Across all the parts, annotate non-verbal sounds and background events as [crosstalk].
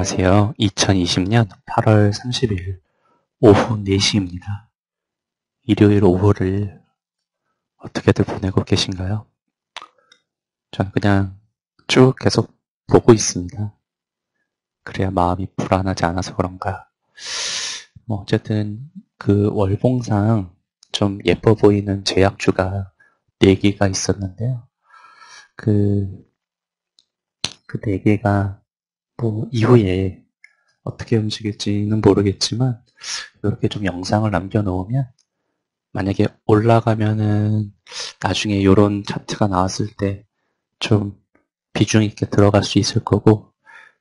안녕하세요. 2020년 8월 30일 오후 4시입니다. 일요일 오후를 어떻게들 보내고 계신가요? 저는 그냥 쭉 계속 보고 있습니다. 그래야 마음이 불안하지 않아서 그런가. 뭐 어쨌든 그 월봉상 좀 예뻐 보이는 제약주가 4개가 있었는데요. 그, 그 4개가 뭐 이후에 어떻게 움직일지는 모르겠지만 이렇게 좀 영상을 남겨놓으면 만약에 올라가면은 나중에 이런 차트가 나왔을 때 좀 비중 있게 들어갈 수 있을 거고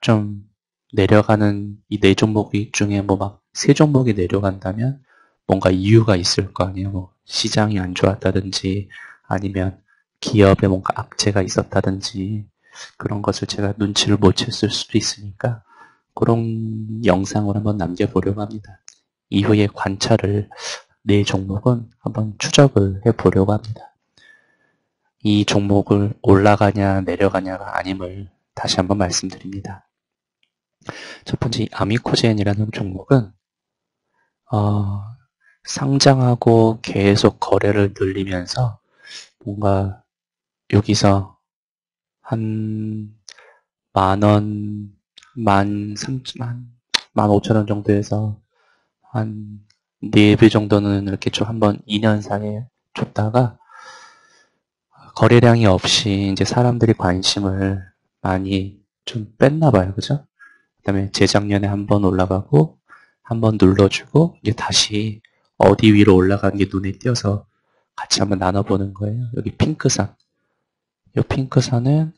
좀 내려가는 이 네 종목이 중에 뭐 막 세 종목이 내려간다면 뭔가 이유가 있을 거 아니에요. 뭐 시장이 안 좋았다든지 아니면 기업에 뭔가 악재가 있었다든지 그런 것을 제가 눈치를 못 챘을 수도 있으니까 그런 영상을 한번 남겨보려고 합니다. 이후에 관찰을 네 종목은 한번 추적을 해보려고 합니다. 이 종목을 올라가냐 내려가냐가 아님을 다시 한번 말씀드립니다. 첫 번째 아미코젠이라는 종목은 어, 상장하고 계속 거래를 늘리면서 뭔가 여기서 한 만 원, 만 삼천, 만 오천 원 정도에서 한 네 배 정도는 이렇게 좀 한번 2년 사이에 줬다가 거래량이 없이 이제 사람들이 관심을 많이 좀 뺐나 봐요. 그죠? 그 다음에 재작년에 한 번 올라가고 한 번 눌러주고 이제 다시 어디 위로 올라간 게 눈에 띄어서 같이 한번 나눠보는 거예요. 여기 핑크산. 이 핑크산은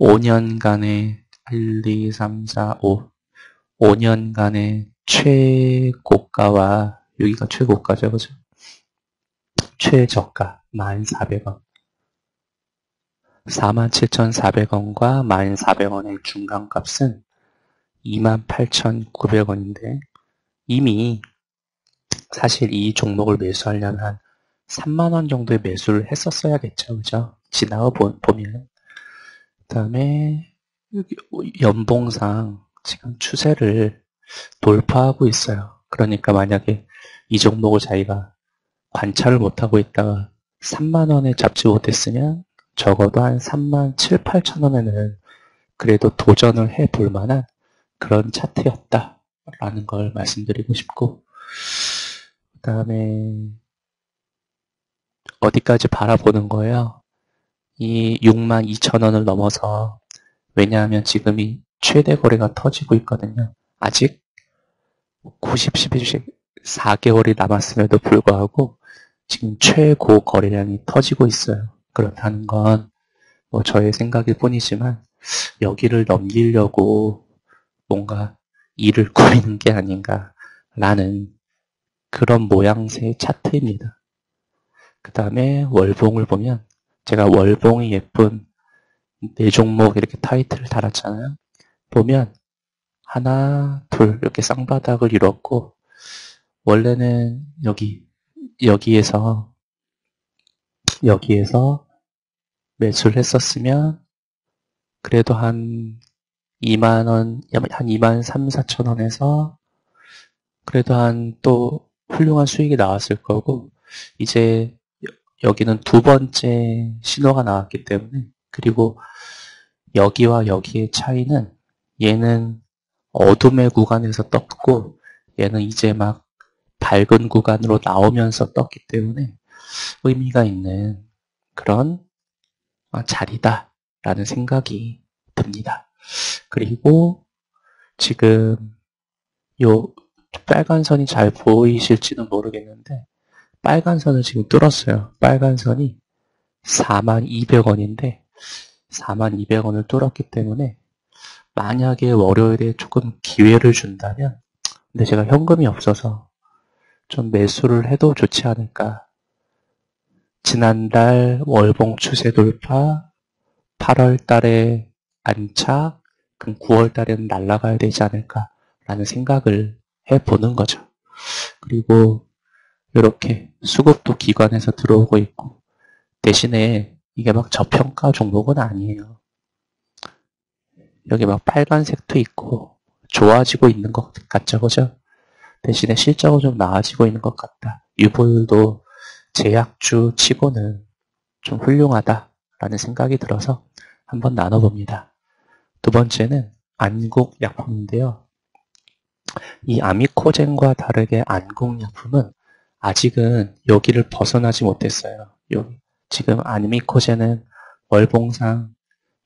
5년간의 1, 2, 3, 4, 5 5년간의 최고가와 여기가 최고가죠. 그죠? 최저가 1,400원 47,400원과 1,400원의 중간값은 28,900원인데 이미 사실 이 종목을 매수하려면 한 3만원 정도의 매수를 했었어야겠죠. 그죠? 지나가 보면. 그 다음에 연봉상 지금 추세를 돌파하고 있어요. 그러니까 만약에 이 종목을 자기가 관찰을 못하고 있다가 3만 원에 잡지 못했으면 적어도 한 3만 7, 8천 원에는 그래도 도전을 해 볼 만한 그런 차트였다. 라는 걸 말씀드리고 싶고, 그 다음에 어디까지 바라보는 거예요? 이 6만 2천 원을 넘어서, 왜냐하면 지금 이 최대 거래가 터지고 있거든요. 아직 90, 11씩 4개월이 남았음에도 불구하고 지금 최고 거래량이 터지고 있어요. 그렇다는 건 뭐 저의 생각일 뿐이지만 여기를 넘기려고 뭔가 일을 [laughs] 꾸미는 게 아닌가라는 그런 모양새의 차트입니다. 그 다음에 월봉을 보면 제가 월봉이 예쁜 네 종목 이렇게 타이틀을 달았잖아요. 보면 하나, 둘 이렇게 쌍바닥을 이뤘고 원래는 여기 여기에서 여기에서 매수를 했었으면 그래도 한 2만 원, 한 2만 3, 4천 원에서 그래도 한 또 훌륭한 수익이 나왔을 거고 이제 여기는 두 번째 신호가 나왔기 때문에 그리고 여기와 여기의 차이는 얘는 어둠의 구간에서 떴고 얘는 이제 막 밝은 구간으로 나오면서 떴기 때문에 의미가 있는 그런 자리다 라는 생각이 듭니다. 그리고 지금 요 빨간 선이 잘 보이실지는 모르겠는데 빨간 선을 지금 뚫었어요. 빨간 선이 42,200원인데 42,200원을 뚫었기 때문에 만약에 월요일에 조금 기회를 준다면 근데 제가 현금이 없어서 좀 매수를 해도 좋지 않을까. 지난달 월봉 추세 돌파, 8월 달에 안착, 그럼 9월 달에는 날아가야 되지 않을까라는 생각을 해보는 거죠. 그리고 이렇게 수급도 기관에서 들어오고 있고 대신에 이게 막 저평가 종목은 아니에요. 여기 막 빨간색도 있고 좋아지고 있는 것 같죠, 그죠? 대신에 실적은 좀 나아지고 있는 것 같다. 유보율도 제약주 치고는 좀 훌륭하다라는 생각이 들어서 한번 나눠봅니다. 두 번째는 안국약품인데요. 이 아미코젠과 다르게 안국약품은 아직은 여기를 벗어나지 못했어요. 여기. 지금 아미코젠은 월봉상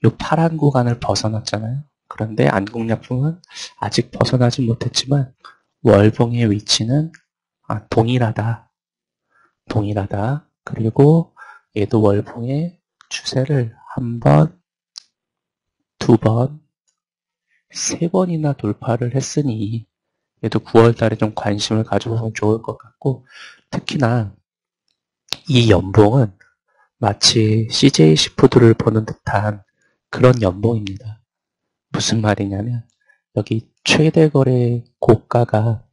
이 파란 구간을 벗어났잖아요. 그런데 안국약품은 아직 벗어나지 못했지만 월봉의 위치는 아, 동일하다. 동일하다. 그리고 얘도 월봉의 추세를 한 번, 두 번, 세 번이나 돌파를 했으니 얘도 9월 달에 좀 관심을 가져보면 좋을 것 같고 특히나 이 연봉은 마치 CJ 시푸드를 보는 듯한 그런 연봉입니다. 무슨 말이냐면 여기 최대 거래 고가가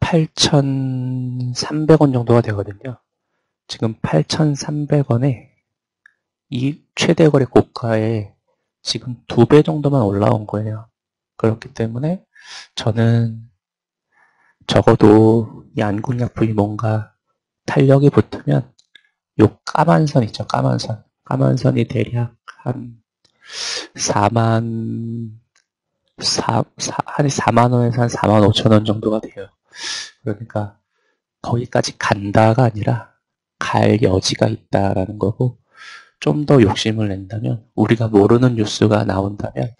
8,300원 정도가 되거든요. 지금 8,300원에 이 최대 거래 고가에 지금 두 배 정도만 올라온 거예요. 그렇기 때문에 저는 적어도 이 안국약품이 뭔가 탄력이 붙으면 요 까만 선 있죠, 까만 선. 까만 선이 대략 한 4만, 4, 4, 한 4만 원에서 한 4만 5천 원 정도가 돼요. 그러니까 거기까지 간다가 아니라 갈 여지가 있다라는 거고, 좀 더 욕심을 낸다면, 우리가 모르는 뉴스가 나온다면,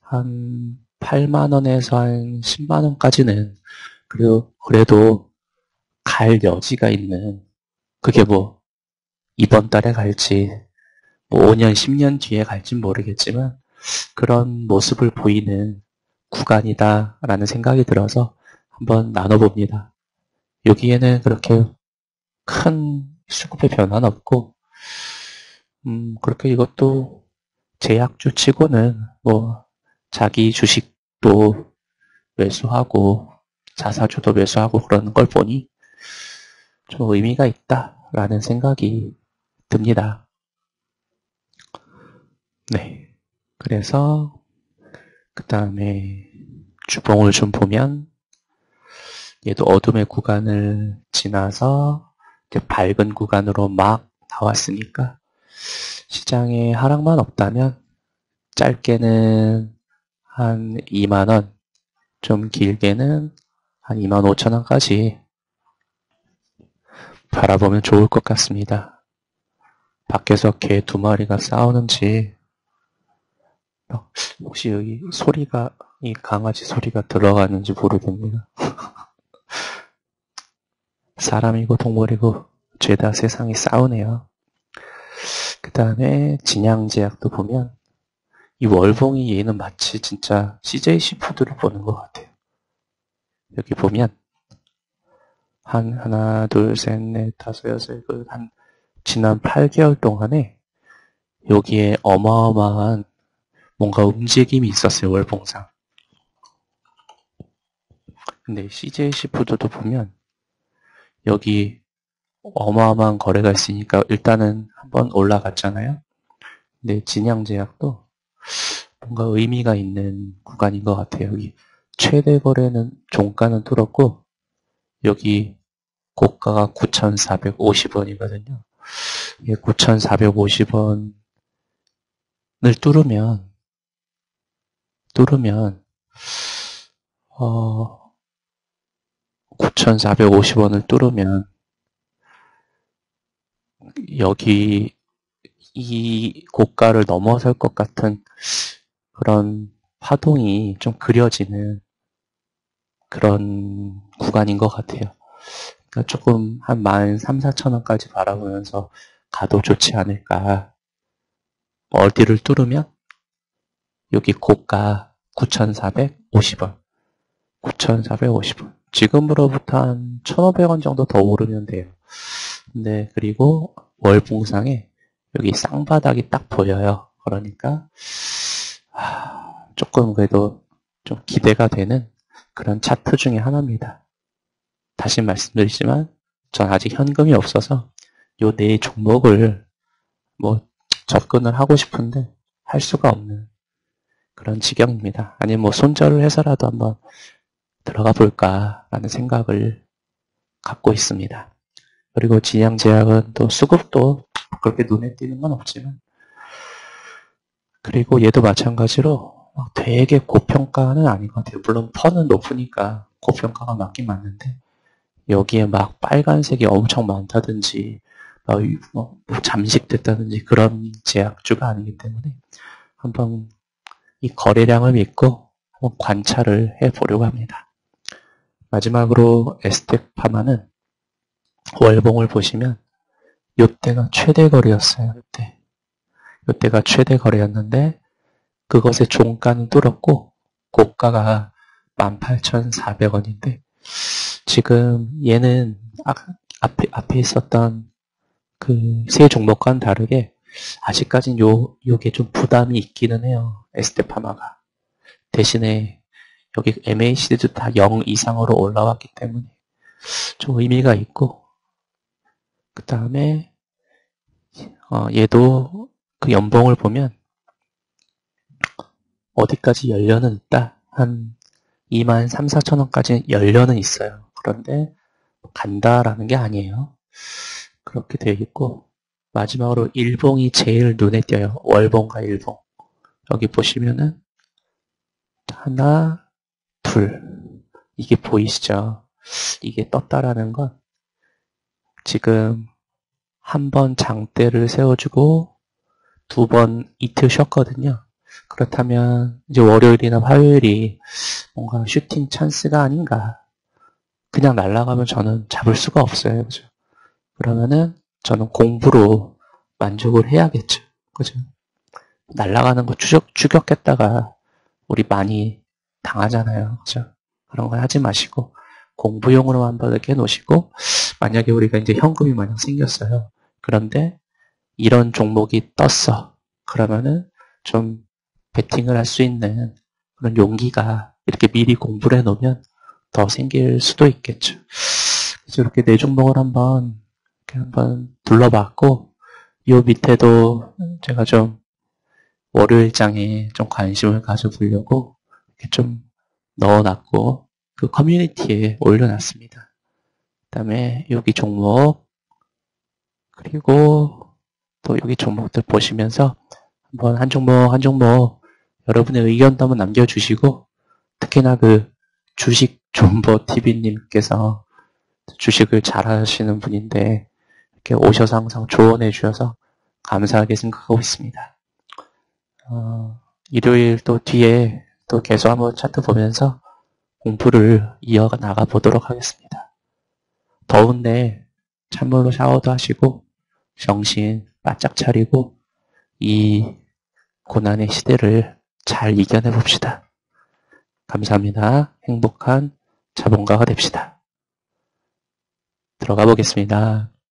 한 8만 원에서 한 10만 원까지는, 그리고 그래도 갈 여지가 있는, 그게 뭐, 이번 달에 갈지, 뭐 5년, 10년 뒤에 갈진 모르겠지만 그런 모습을 보이는 구간이다라는 생각이 들어서 한번 나눠봅니다. 여기에는 그렇게 큰 수급의 변화는 없고 음, 그렇게 이것도 제약주 치고는 뭐 자기 주식 도 매수하고 자사주도 매수하고 그러는 걸 보니 좀 의미가 있다라는 생각이 듭니다. 네. 그래서 그 다음에 주봉을 좀 보면 얘도 어둠의 구간을 지나서 밝은 구간으로 막 나왔으니까 시장에 하락만 없다면 짧게는 한 2만 원, 좀 길게는 한 2만 5천 원까지 바라보면 좋을 것 같습니다. 밖에서 개 두 마리가 싸우는지 혹시 여기 소리가 이 강아지 소리가 들어가는지 모르겠네요. [laughs] 사람이고 동물이고 죄다 세상이 싸우네요. 그 다음에 진양제약도 보면 이 월봉이 얘는 마치 진짜 CJ 시푸드를 보는 것 같아요. 여기 보면 한 하나 둘 셋 넷 다섯 여섯 한 지난 8개월 동안에 여기에 어마어마한 뭔가 움직임이 있었어요, 월봉상. 근데 CJ 시푸드도 보면 여기 어마어마한 거래가 있으니까 일단은 한번 올라갔잖아요. 근데 진양제약도 뭔가 의미가 있는 구간인 것 같아요. 여기 최대 거래는 종가는 뚫었고 여기 고가가 9,450원이거든요. 9,450원을 뚫으면 뚫으면 어 9,450원을 뚫으면 여기 이 고가를 넘어설 것 같은 그런 파동이 좀 그려지는 그런 구간인 것 같아요. 그러니까 조금 한 13,4천 원까지 바라보면서 가도 좋지 않을까. 어디를 뚫으면 여기 고가 9,450원. 9,450원. 지금으로부터 한 1,500원 정도 더 오르면 돼요. 네, 그리고 월봉상에 여기 쌍바닥이 딱 보여요. 그러니까 아, 조금 그래도 좀 기대가 되는 그런 차트 중에 하나입니다. 다시 말씀드리지만 전 아직 현금이 없어서 요 네 종목을 뭐 접근을 하고 싶은데 할 수가 없는 그런 지경입니다. 아니 뭐 손절을 해서라도 한번 들어가 볼까라는 생각을 갖고 있습니다. 그리고 진양제약은 또 수급도 그렇게 눈에 띄는 건 없지만 그리고 얘도 마찬가지로 되게 고평가는 아닌 것 같아요. 물론 펀은 높으니까 고평가가 맞긴 맞는데 여기에 막 빨간색이 엄청 많다든지 뭐, 뭐 잠식됐다든지 그런 제약주가 아니기 때문에 한번 이 거래량을 믿고 한번 관찰을 해보려고 합니다. 마지막으로 에스텍 파마는 월봉을 보시면 이때가 최대 거래였어요. 이때. 이때가 최대 거래였는데 그것의 종가는 뚫었고 고가가 18,400원인데 지금 얘는 앞에, 앞에 있었던 그 세 종목과는 다르게 아직까진 요, 요게 좀 부담이 있기는 해요. 에스테파마가. 대신에 여기 MACD도 다 0 이상으로 올라왔기 때문에 좀 의미가 있고 그 다음에 어, 얘도 그 연봉을 보면 어디까지 열려는 있다. 한 2만 3, 4천 원까지 열려는 있어요. 그런데 간다라는 게 아니에요. 그렇게 되어 있고 마지막으로 일봉이 제일 눈에 띄어요. 월봉과 일봉. 여기 보시면은 하나, 둘 이게 보이시죠? 이게 떴다라는 건 지금 한 번 장대를 세워주고 두 번 이틀 쉬었거든요. 그렇다면 이제 월요일이나 화요일이 뭔가 슈팅 찬스가 아닌가. 그냥 날아가면 저는 잡을 수가 없어요. 그죠? 그러면은 저는 공부로 만족을 해야겠죠. 그죠? 날아가는 거 추적, 추격했다가 우리 많이 당하잖아요. 그죠? 그런 거 하지 마시고 공부용으로 한번 이렇게 놓으시고 만약에 우리가 이제 현금이 만약 생겼어요. 그런데 이런 종목이 떴어. 그러면은 좀 베팅을 할 수 있는 그런 용기가 이렇게 미리 공부를 해놓으면 더 생길 수도 있겠죠. 그래서 이렇게 네 종목을 한번 이렇게 한번 둘러봤고 이 밑에도 제가 좀 월요일장에 좀 관심을 가져보려고 이렇게 좀 넣어놨고 그 커뮤니티에 올려놨습니다. 그 다음에 여기 종목 그리고 또 여기 종목들 보시면서 한번 한 종목 한 종목 여러분의 의견도 한번 남겨주시고 특히나 그 주식 존버 TV님께서 주식을 잘 하시는 분인데 이렇게 오셔서 항상 조언해 주셔서 감사하게 생각하고 있습니다. 어, 일요일 또 뒤에 또 계속 한번 차트 보면서 공부를 이어가 나가 보도록 하겠습니다. 더운데 찬물로 샤워도 하시고 정신 바짝 차리고 이 고난의 시대를 잘 이겨내 봅시다. 감사합니다. 행복한 자본가가 됩시다. 들어가 보겠습니다.